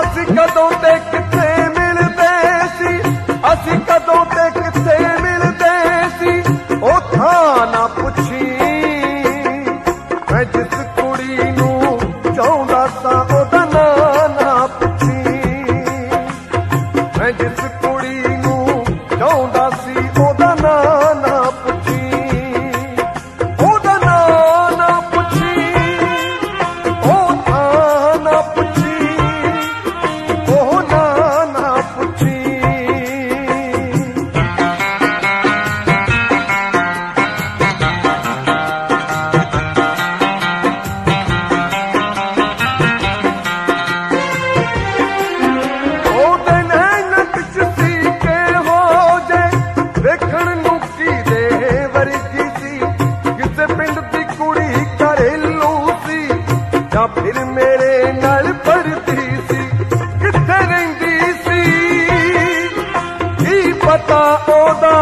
ਅਸੀਂ ਕਦੋਂ ਤੇ ਕਿੱਥੇ ਮਿਲਦੇ ਸੀ? ਅਸੀਂ ਕਦੋਂ ਤੇ ਕਿੱਥੇ ਮਿਲਦੇ ਸੀ? ਉਹ ਥਾਂ ਨਾ ਪੁੱਛੀ। ਮੈਂ ਜਿਸ ਕੁੜੀ ਨੂੰ ਚਾਹੁੰਦਾ ਸਾਂ, ਉਹਦਾ ਨਾਂ ਨਾ ਪੁੱਛੀ। ਮੈਂ ਜਿਸ ਤੇਰੇ ਨਾਲ ਪੜਦੀ ਸੀ ਕਿੱਥੇ ਰਹਿੰਦੀ ਸੀ ਕੀ ਪਤਾ ਉਹਦਾ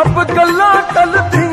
अब गला टलती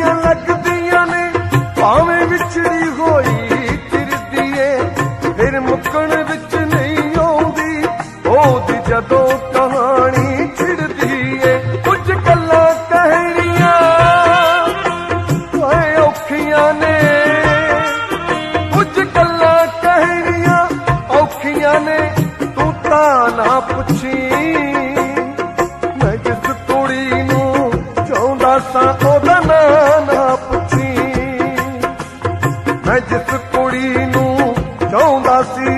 ਚਾਹੁੰਦਾ ਸੀ